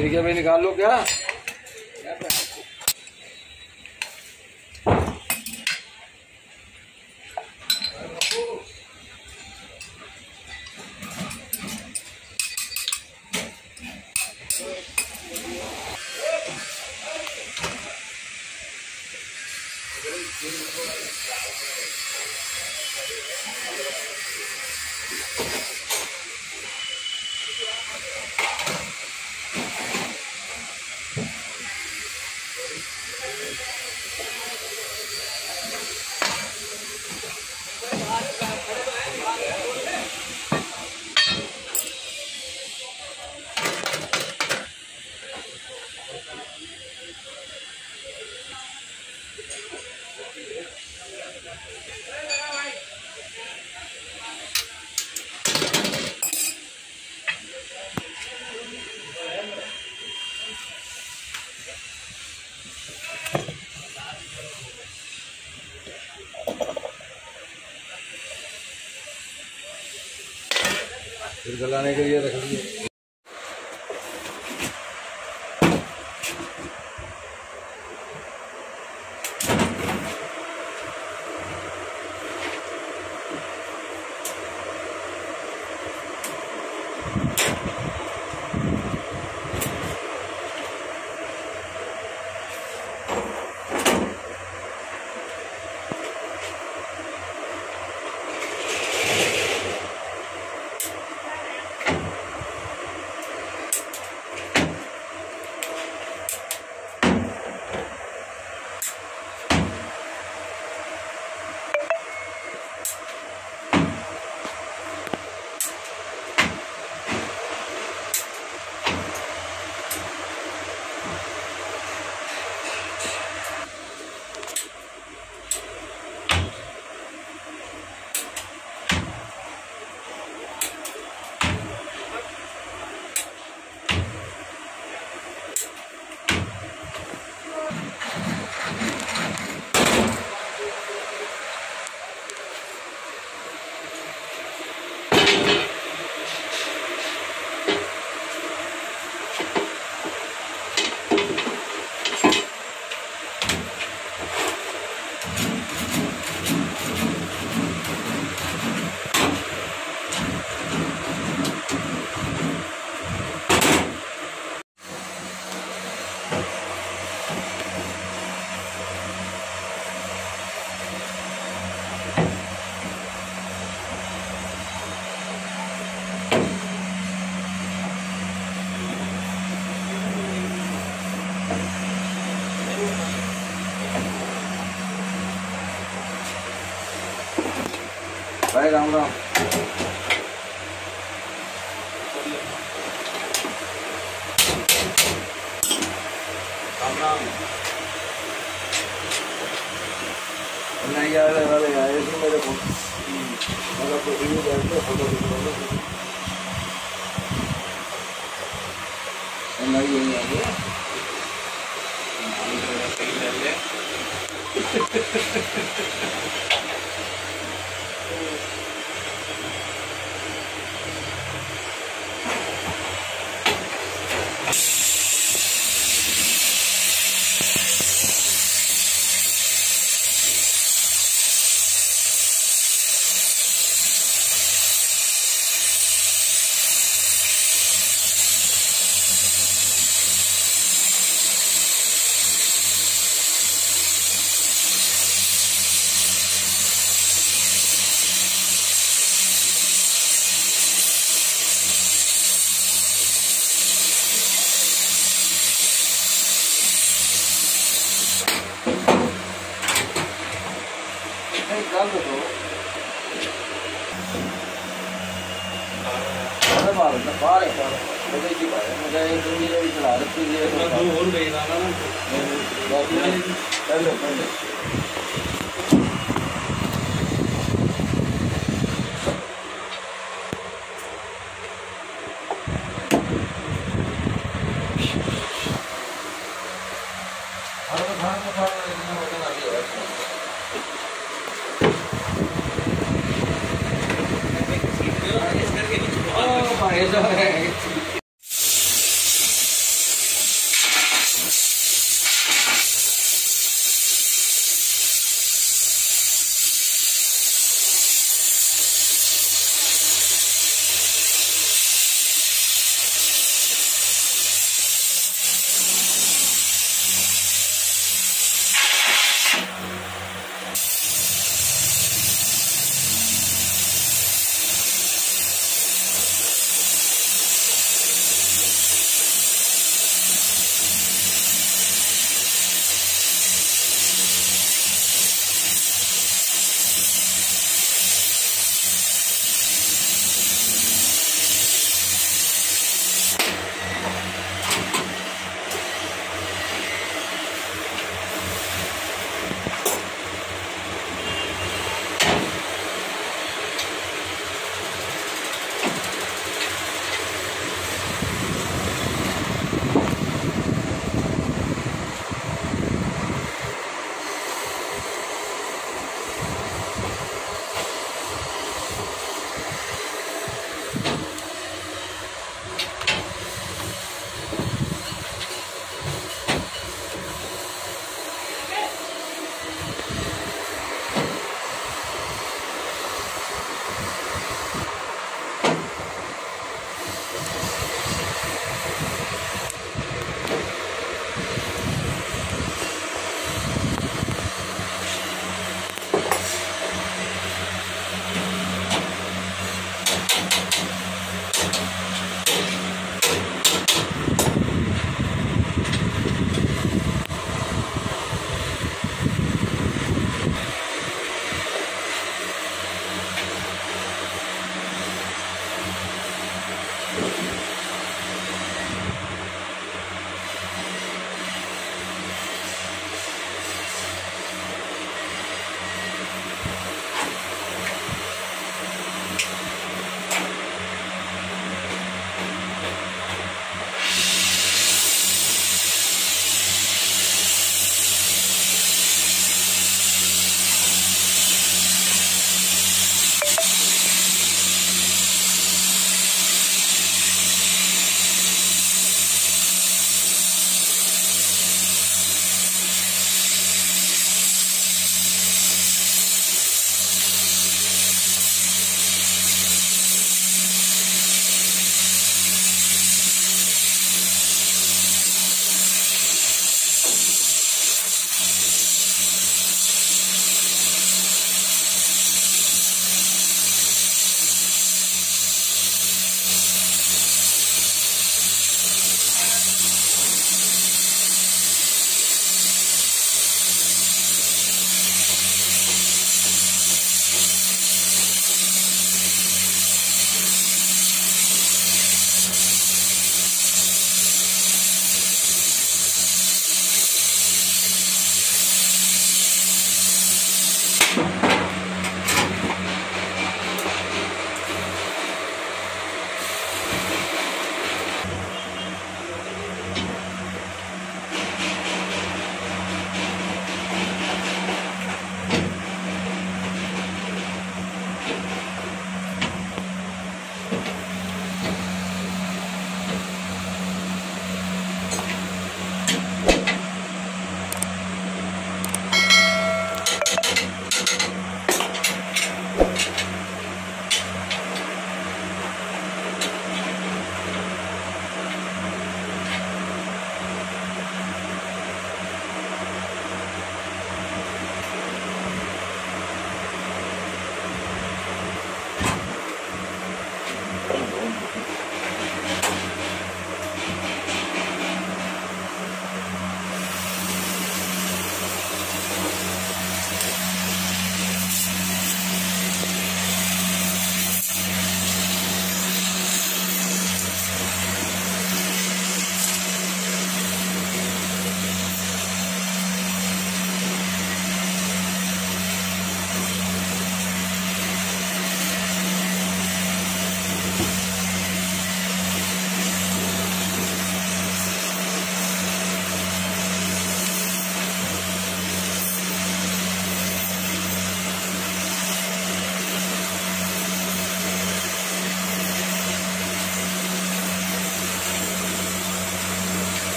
तीसरी के में निकाल लो क्या? गलाने के लिए रख दिए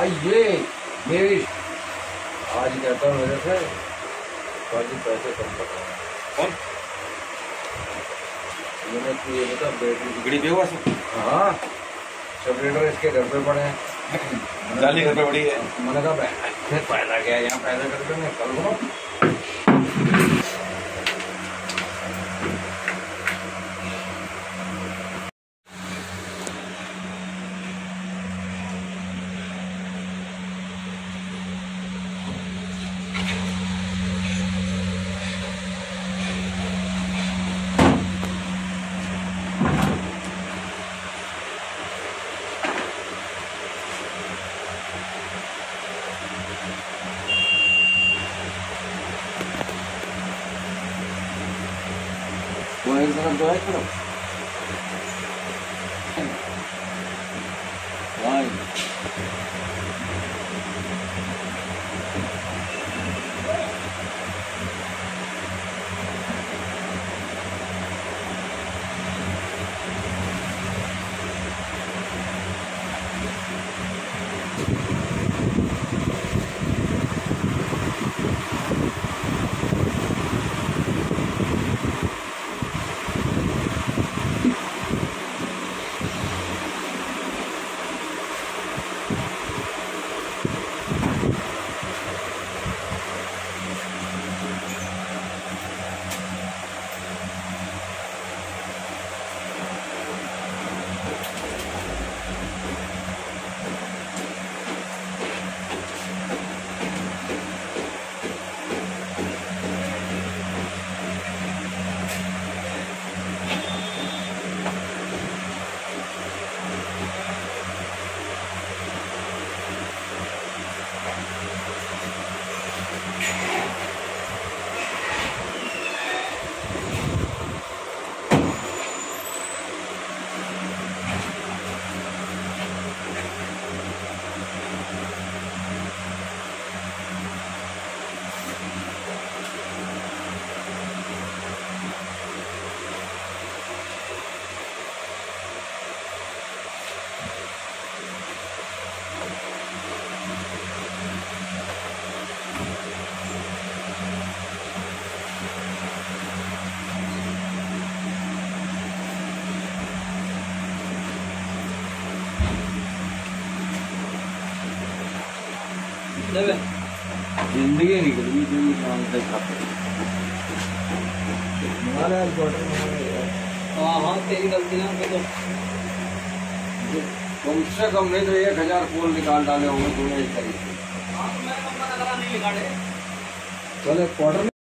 आइए मेरी आज कहता हूँ मेरे से बाकी पैसे कम बताओ कौन? मैंने तू ये बता बैटरी बिगड़ी बेवा से हाँ सेपरेटर इसके घर पे पड़े हैं। जाली घर पे पड़ी है। मैंने कहा "बे- फिर फ़ायदा क्या है? यहाँ पैदा करके मैं कल ドライフラ चले क्वार्टर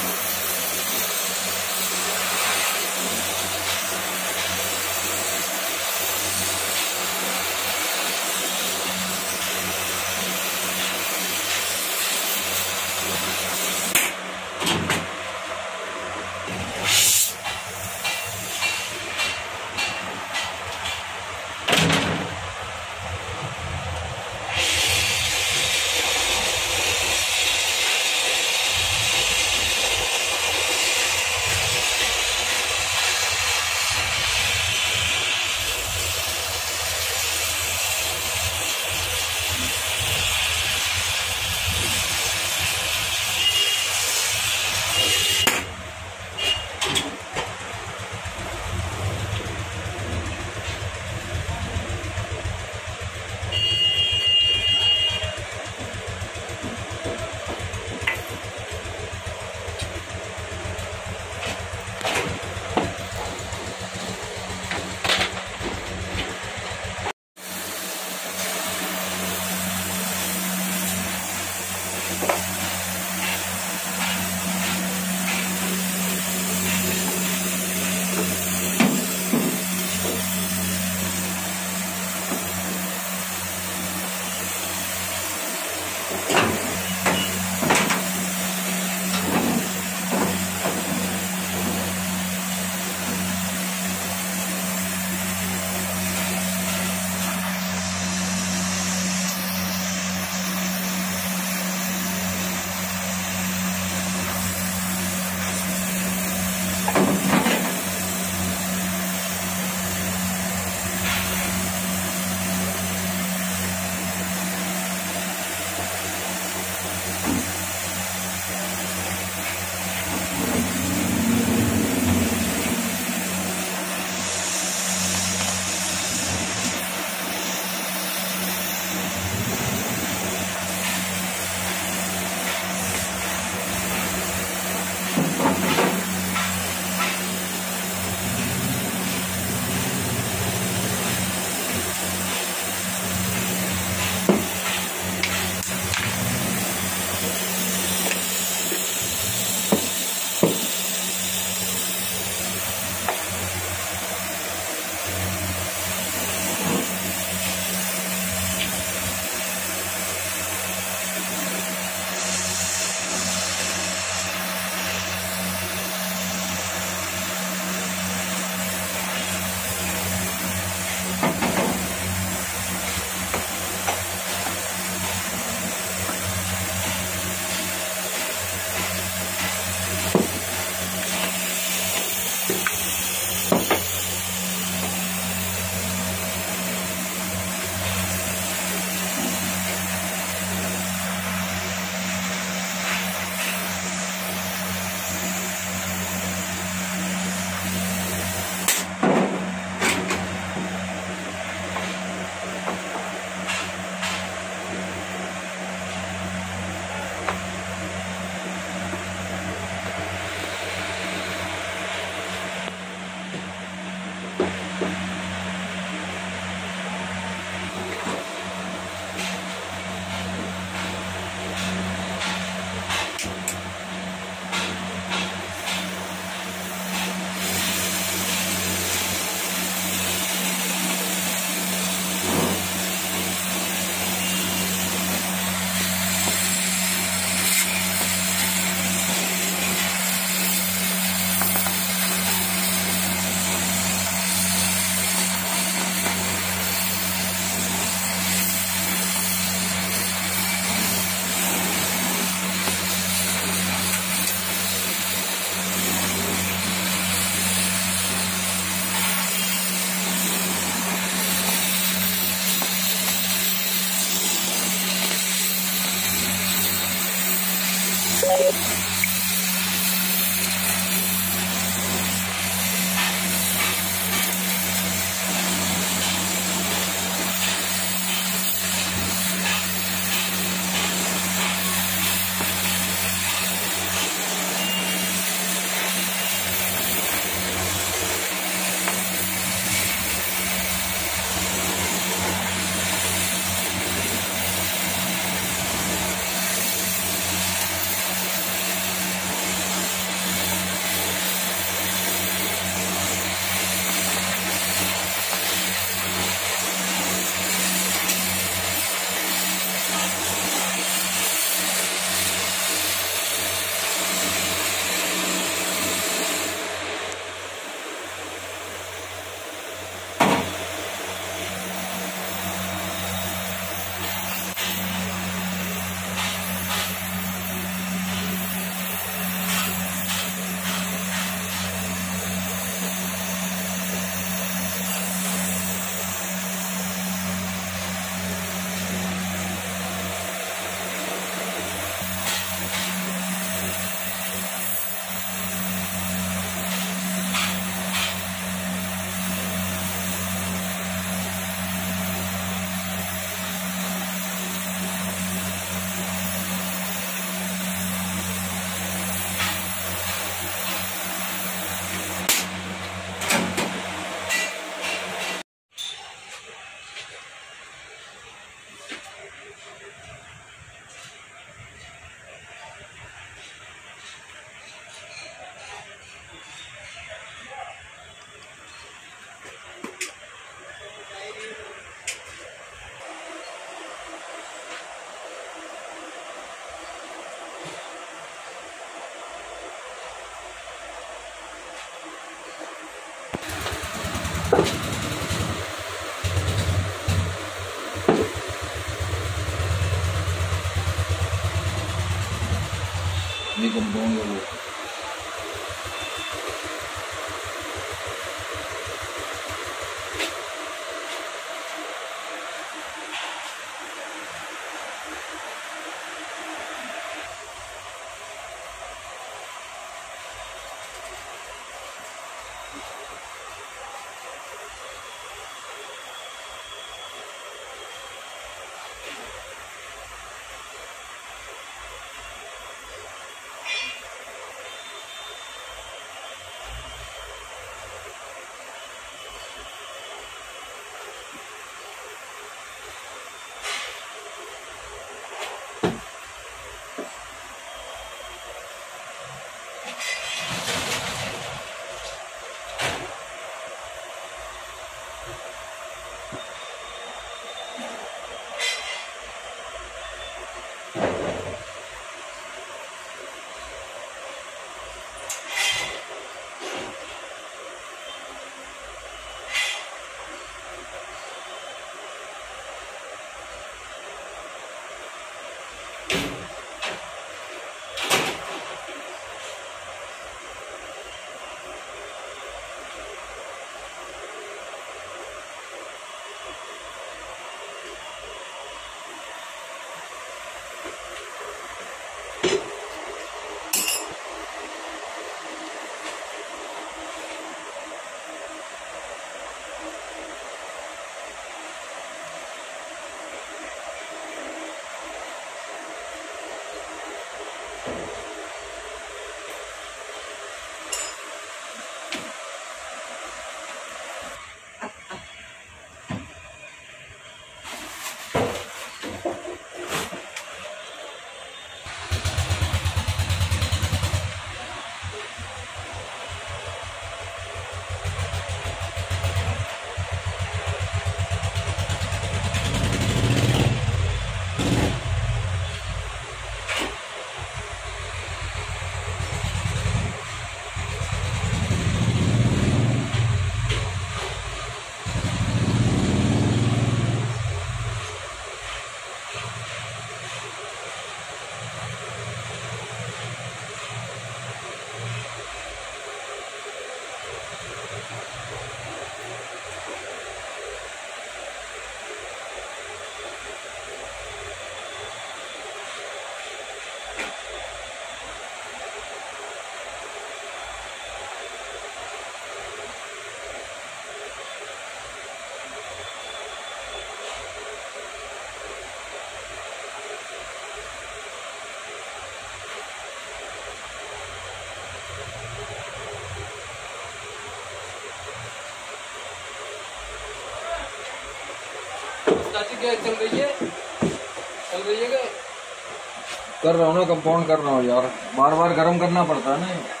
कर रहा हूँ ना कंपाउंड कर रहा हूँ यार। बार बार गर्म करना पड़ता है ना।